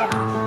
Ugh.